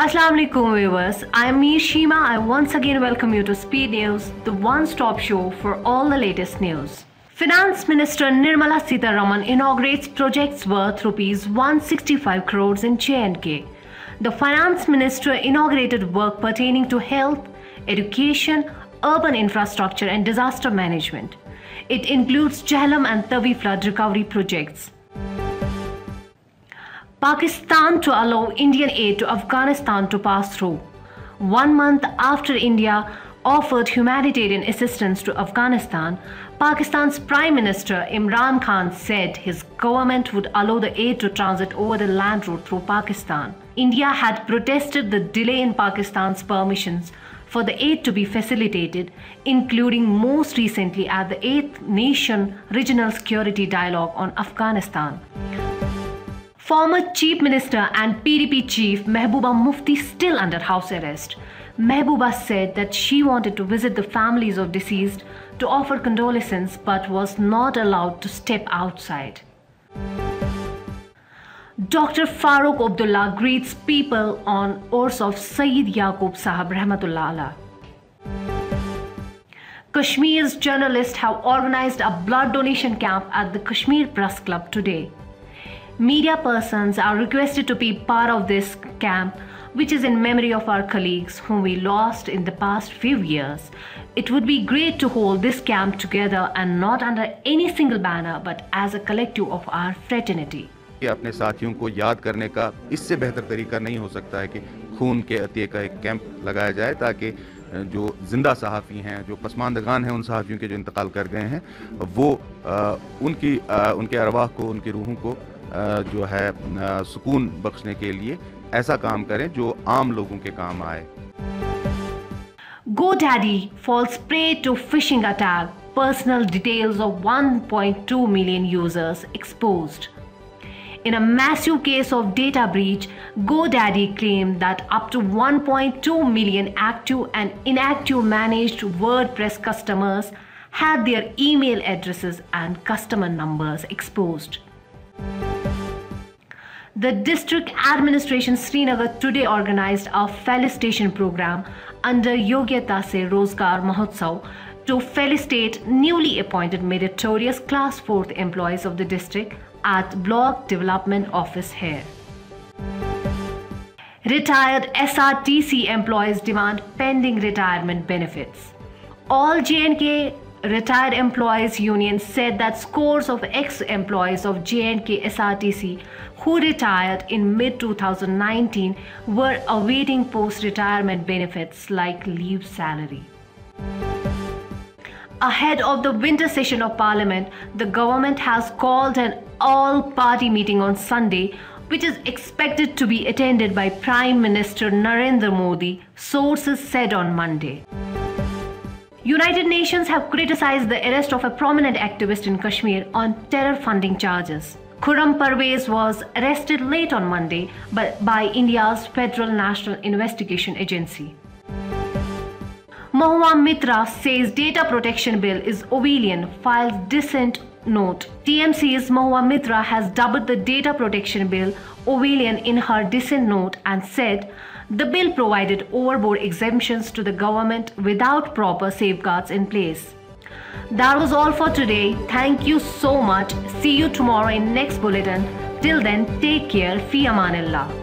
Assalamu alaikum viewers. I am Mir Shima. I once again welcome you to Speed News, the one-stop show for all the latest news. Finance Minister Nirmala Sitharaman inaugurates projects worth rupees 165 crores in J&K. The Finance Minister inaugurated work pertaining to health, education, urban infrastructure and disaster management. It includes Jhelum and Tawi flood recovery projects. Pakistan to allow Indian aid to Afghanistan to pass through. One month after India offered humanitarian assistance to Afghanistan, Pakistan's Prime Minister Imran Khan said his government would allow the aid to transit over the land route through Pakistan. India had protested the delay in Pakistan's permissions for the aid to be facilitated, including most recently at the 8th Nation Regional Security Dialogue on Afghanistan. Former Chief Minister and PDP Chief Mehbooba Mufti still under house arrest. Mehbooba said that she wanted to visit the families of deceased to offer condolences but was not allowed to step outside. Dr. Farooq Abdullah greets people on Urs of Sayyid Yaqub Sahab Rahmatullah. Kashmir's journalists have organized a blood donation camp at the Kashmir Press Club today Media persons are requested to be part of this camp, which is in memory of our colleagues whom we lost in the past few years. It would be great to hold this camp together and not under any single banner but as a collective of our fraternity. अपने साथियों को याद करने का इससे बेहतर तरीका नहीं हो सकता है कि खून के अतिय का एक कैंप लगाया जाए ताकि जो जिंदा सहाफ़ी हैं जो पसमानदगान हैं उन सहाफ़ियों के जो इंतकाल कर गए हैं वो आ, उनकी आ, उनके अरवाह को उनकी रूहों को जो है सुकून बख्शने के लिए ऐसा काम करें जो आम लोगों के काम आए GoDaddy falls prey to phishing attack. Personal details of 1.2 million users exposed. In a massive case of data breach, GoDaddy claimed that up to 1.2 million active and inactive managed WordPress customers had their email addresses and customer numbers exposed. The district administration Srinagar today organized a felicitation program under Yogyata Se Rozgar Mahotsav to felicitate newly appointed meritorious class 4th employees of the district at Block Development Office here. Retired SRTC employees demand pending retirement benefits. All JNK Retired Employees Union said that scores of ex-employees of JNK SRTC who retired in mid-2019 were awaiting post-retirement benefits like leave salary. Ahead of the winter session of Parliament, the government has called an all-party meeting on Sunday which is expected to be attended by Prime Minister Narendra Modi, sources said on Monday. United Nations have criticized the arrest of a prominent activist in Kashmir on terror funding charges. Khurram Parvez was arrested late on Monday by, India's Federal National Investigation Agency. Mahua Moitra says data protection bill is Orwellian, files dissent note. TMC's Mahua Moitra has dubbed the data protection bill Orwellian in her dissent note and said the bill provided overboard exemptions to the government without proper safeguards in place. That was all for today. Thank you so much. See you tomorrow in next bulletin. Till then, take care. Fi amanillah.